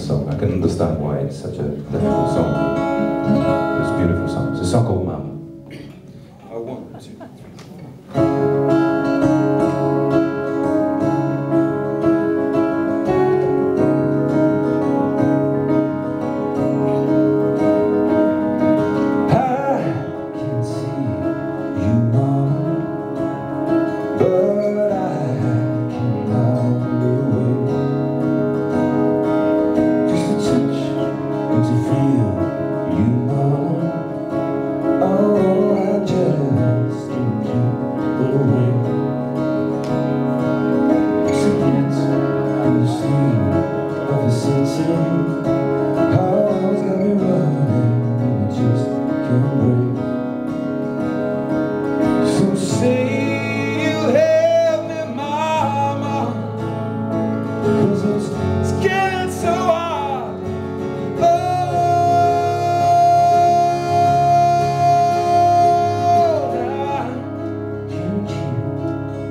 song. I can understand why it's such a difficult song. It's a beautiful song. It's a song called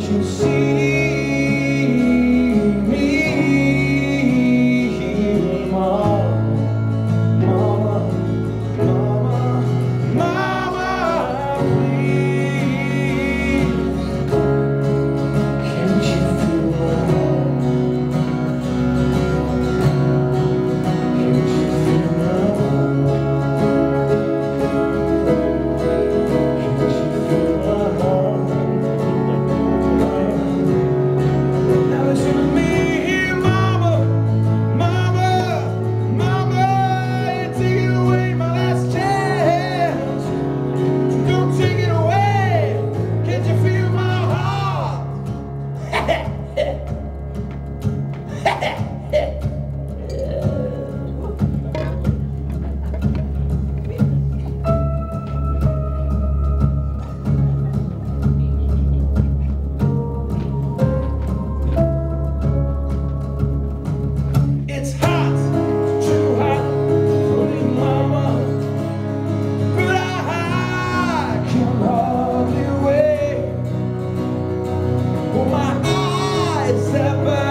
Ha ha! separado.